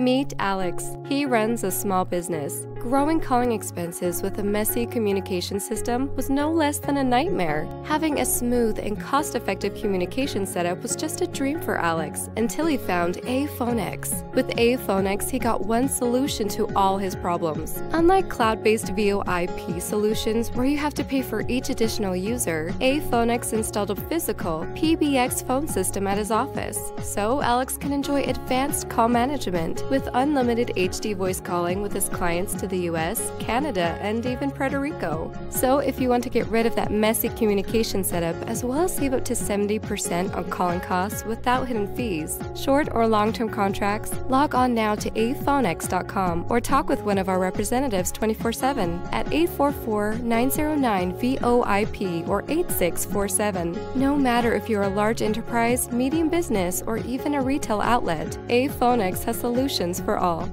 Meet Alex. He runs a small business. Growing calling expenses with a messy communication system was no less than a nightmare. Having a smooth and cost effective communication setup was just a dream for Alex until he found Aphonex. With Aphonex, he got one solution to all his problems. Unlike cloud based VoIP solutions where you have to pay for each additional user, Aphonex installed a physical PBX phone system at his office, so Alex can enjoy advanced call management with unlimited HD voice calling with his clients to the US, Canada, and even Puerto Rico. So, if you want to get rid of that messy communication setup as well as save up to 70% on calling costs without hidden fees, short or long term contracts, log on now to aphonex.com or talk with one of our representatives 24 7 at 844 909 VOIP or 8647. No matter if you're a large enterprise, medium business, or even a retail outlet, Aphonex has solutions for all.